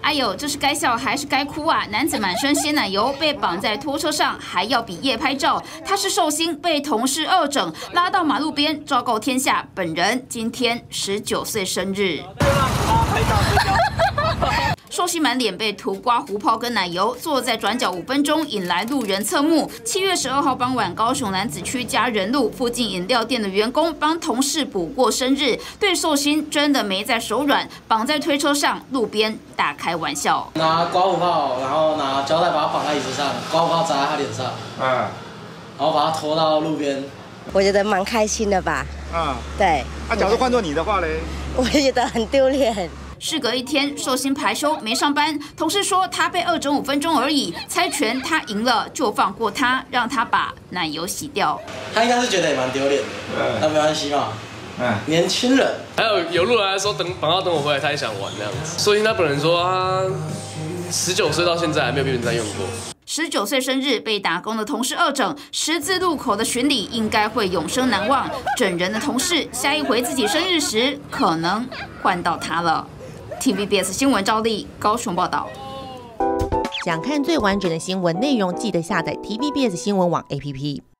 哎呦，这是该笑还是该哭啊？男子满身鲜奶油，被绑在拖车上，还要比夜拍照。他是寿星，被同事恶整，拉到马路边，昭告天下，本人今天十九岁生日。寿星满脸被涂刮胡泡跟奶油，坐在转角五分钟，引来路人侧目。七月十二号傍晚，高雄男子区家人路附近饮料店的员工帮同事补过生日，对寿星真的没在手软，绑在推车上，路边大开玩笑，拿刮胡泡，然后拿胶带把他绑在椅子上，刮胡泡砸在他脸上，嗯，然后把他拖到路边。我觉得蛮开心的吧，嗯，对。啊，假如换做你的话嘞？我觉得很丢脸。事隔一天，寿星排休没上班，同事说他被二整五分钟而已，猜拳他赢了就放过他，让他把奶油洗掉。他应该是觉得也蛮丢脸的，那没关系嘛。嗯，年轻人。还有有路人来说等，等到等我回来，他也想玩那样子。寿星他本人说他十九岁到现在还没有被人在用过。十九岁生日被打工的同事二整，十字路口的巡礼应该会永生难忘。整人的同事，下一回自己生日时可能换到他了。TVBS 新闻赵丽高雄报道。想看最完整的新闻内容，记得下载 TVBS 新闻网 APP。